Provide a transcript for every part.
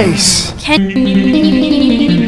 nice. Can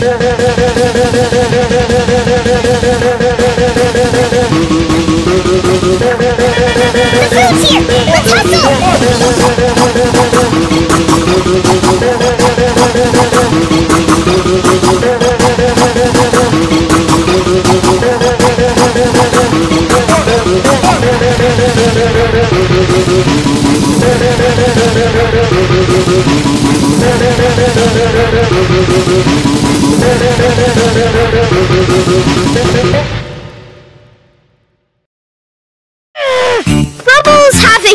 Let's hustle!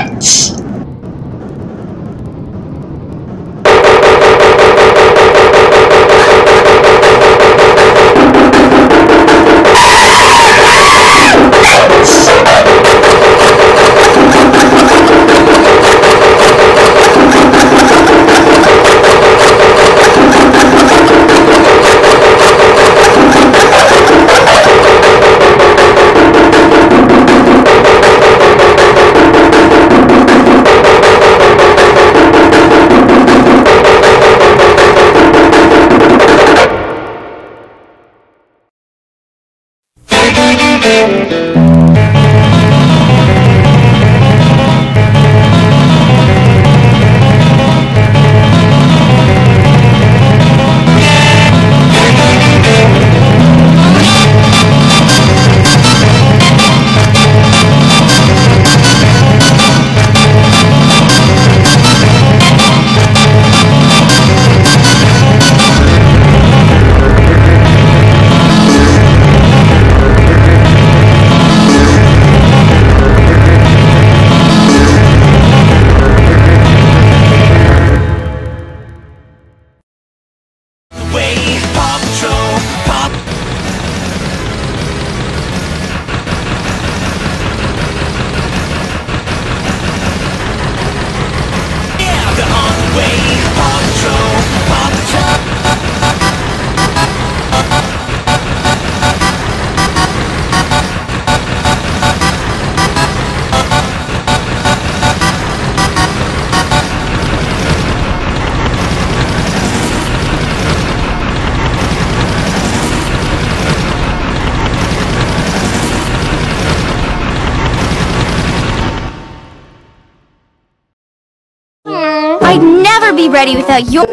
that. Never be ready without your...